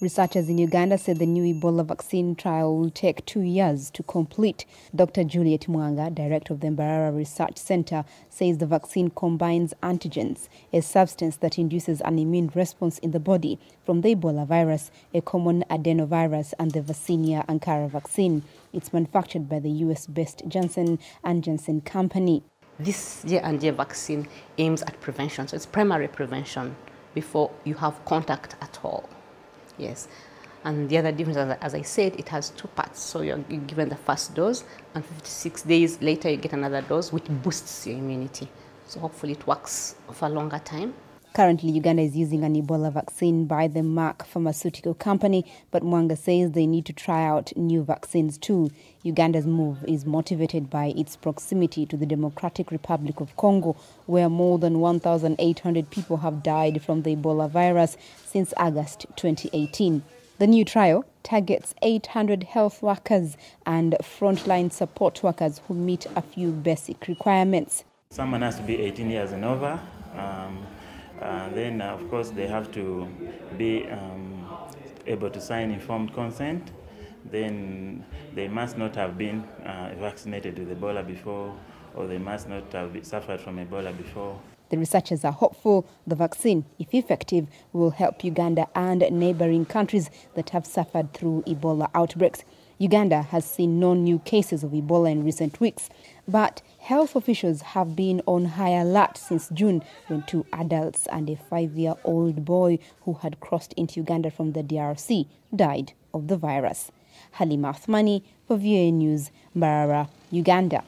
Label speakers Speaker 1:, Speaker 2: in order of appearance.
Speaker 1: Researchers in Uganda said the new Ebola vaccine trial will take two years to complete. Dr. Juliet Mwanga, director of the Mbarara Research Center, says the vaccine combines antigens, a substance that induces an immune response in the body, from the Ebola virus, a common adenovirus, and the Vaccinia Ankara vaccine. It's manufactured by the US-based Johnson and Johnson company.
Speaker 2: This J&J vaccine aims at prevention, so it's primary prevention before you have contact at all. Yes. And the other difference, as I said, it has two parts. So you're given the first dose, and 56 days later, you get another dose, which boosts your immunity. So hopefully, it works for a longer time.
Speaker 1: Currently, Uganda is using an Ebola vaccine by the Merck pharmaceutical company, but Mwanga says they need to try out new vaccines too. Uganda's move is motivated by its proximity to the Democratic Republic of Congo, where more than 1,800 people have died from the Ebola virus since August 2018. The new trial targets 800 health workers and frontline support workers who meet a few basic requirements.
Speaker 3: Someone has to be 18 years and over. Um, then, of course, they have to be um, able to sign informed consent. Then they must not have been uh, vaccinated with Ebola before, or they must not have suffered from Ebola before.
Speaker 1: The researchers are hopeful the vaccine, if effective, will help Uganda and neighboring countries that have suffered through Ebola outbreaks. Uganda has seen no new cases of Ebola in recent weeks, but health officials have been on high alert since June when two adults and a five-year-old boy who had crossed into Uganda from the DRC died of the virus. Halima Athumani for VOA News, Mbarara, Uganda.